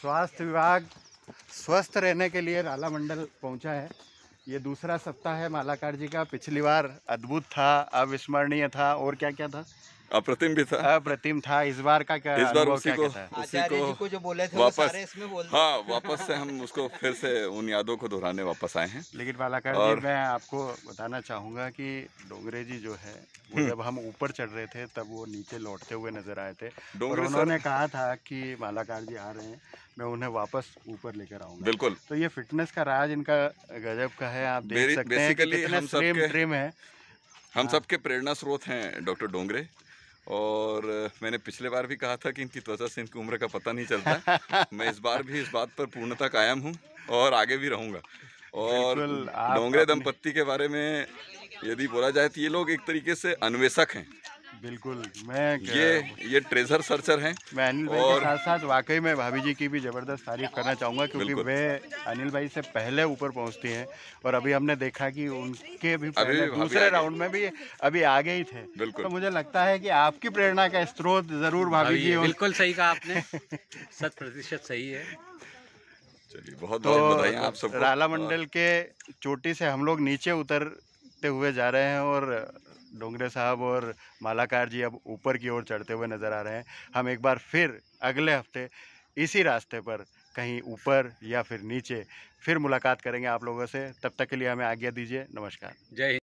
स्वास्थ्य विभाग स्वस्थ रहने के लिए राला मंडल पहुँचा है। ये दूसरा सप्ताह है मालाकार जी का। पिछली बार अद्भुत था, अविस्मरणीय था। और क्या क्या था? अप्रतिम भी था। अप्रतिम था इस बार का क्या इस बार उसी को क्या उसी को को जो बोले थे वापस सारे इसमें बोल हाँ वापस से हम उसको फिर से उन यादों को दोहराने वापस आए हैं। लेकिन बालाकार और- जी मैं आपको बताना चाहूँगा कि डोंगरे जी जो है वो जब हम ऊपर चढ़ रहे थे तब वो नीचे लौटते हुए नज़र आए थे। और उन्होंने कहा था कि मालाकार जी आ रहे हैं मैं उन्हें वापस ऊपर लेकर आऊँगा। बिल्कुल। तो ये फिटनेस का राज इनका गजब का है आप देख सकते हैं कितने हम सबके- ट्रिम है। हम सबके प्रेरणा स्रोत हैं डॉक्टर डोंगरे। और मैंने पिछले बार भी कहा था कि इनकी त्वचा से इनकी उम्र का पता नहीं चलता। मैं इस बार भी इस बात पर पूर्णता कायम हूँ और आगे भी रहूँगा। और डोंगरे दंपत्ति के बारे में यदि बोला जाए तो ये लोग एक तरीके से अन्वेषक हैं। बिल्कुल मैं ये ये ट्रेजर सर्चर हैं मैं अनिल भाई और- के साथ साथ वाकई में भाभी जी की भी ज़बरदस्त तारीफ़ करना चाहूँगा क्योंकि वे अनिल भाई से पहले ऊपर पहुँचती हैं और अभी हमने देखा कि उनके भी पहले भी दूसरे राउंड में भी अभी आगे ही थे। बिल्कुल। तो मुझे लगता है कि आपकी प्रेरणा का स्रोत ज़रूर भाभी जी बिल्कुल सही कहा आपने। शत प्रतिशत सही है। चलिए बहुत तो बहुत बधाई आप सबको। राला मंडल के चोटी से हम लोग नीचे उतरते हुए जा रहे हैं और डोंगरे साहब और मालाकार जी अब ऊपर की ओर चढ़ते हुए नज़र आ रहे हैं। हम एक बार फिर अगले हफ़्ते इसी रास्ते पर कहीं ऊपर या फिर नीचे फिर मुलाकात करेंगे आप लोगों से। तब तक के लिए हमें आज्ञा दीजिए। नमस्कार। जय हिंद।